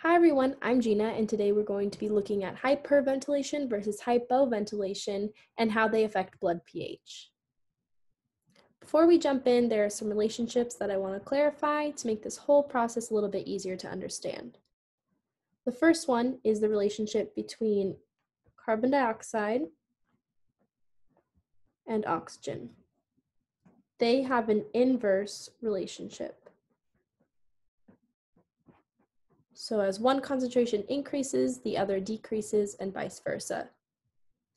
Hi everyone, I'm Gina, and today we're going to be looking at hyperventilation versus hypoventilation and how they affect blood pH. Before we jump in, there are some relationships that I want to clarify to make this whole process a little bit easier to understand. The first one is the relationship between carbon dioxide and oxygen. They have an inverse relationship. So as one concentration increases, the other decreases and vice versa.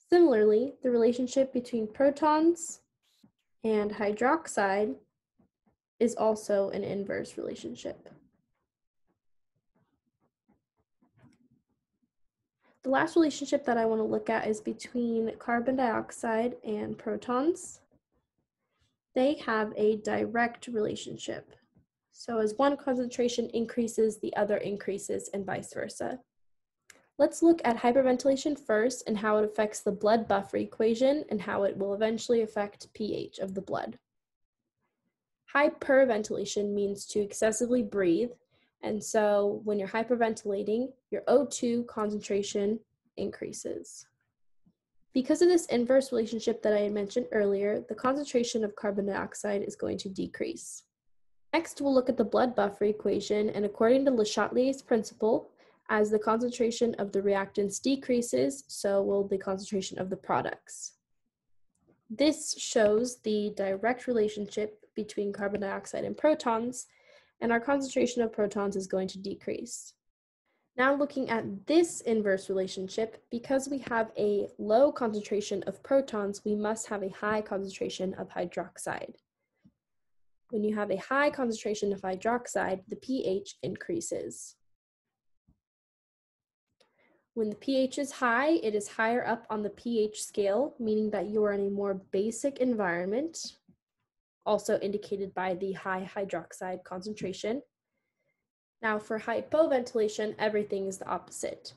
Similarly, the relationship between protons and hydroxide is also an inverse relationship. The last relationship that I want to look at is between carbon dioxide and protons. They have a direct relationship. So as one concentration increases, the other increases and vice versa. Let's look at hyperventilation first and how it affects the blood buffer equation and how it will eventually affect pH of the blood. Hyperventilation means to excessively breathe, and so when you're hyperventilating, your O2 concentration increases. Because of this inverse relationship that I had mentioned earlier, the concentration of carbon dioxide is going to decrease. Next, we'll look at the blood buffer equation, and according to Le Chatelier's principle, as the concentration of the reactants decreases, so will the concentration of the products. This shows the direct relationship between carbon dioxide and protons, and our concentration of protons is going to decrease. Now looking at this inverse relationship, because we have a low concentration of protons, we must have a high concentration of hydroxide. When you have a high concentration of hydroxide, the pH increases. When the pH is high, it is higher up on the pH scale, meaning that you are in a more basic environment, also indicated by the high hydroxide concentration. Now for hypoventilation, everything is the opposite.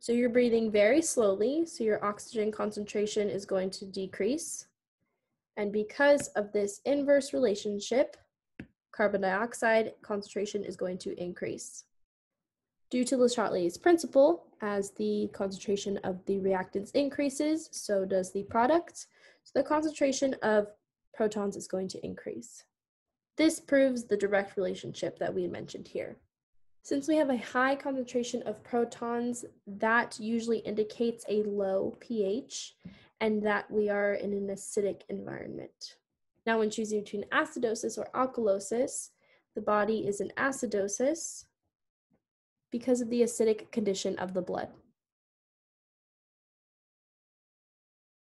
So you're breathing very slowly, so your oxygen concentration is going to decrease. And because of this inverse relationship, carbon dioxide concentration is going to increase. Due to Le Chatelier's principle, as the concentration of the reactants increases, so does the product. So the concentration of protons is going to increase. This proves the direct relationship that we mentioned here. Since we have a high concentration of protons, that usually indicates a low pH and that we are in an acidic environment. Now, when choosing between acidosis or alkalosis, the body is in acidosis because of the acidic condition of the blood.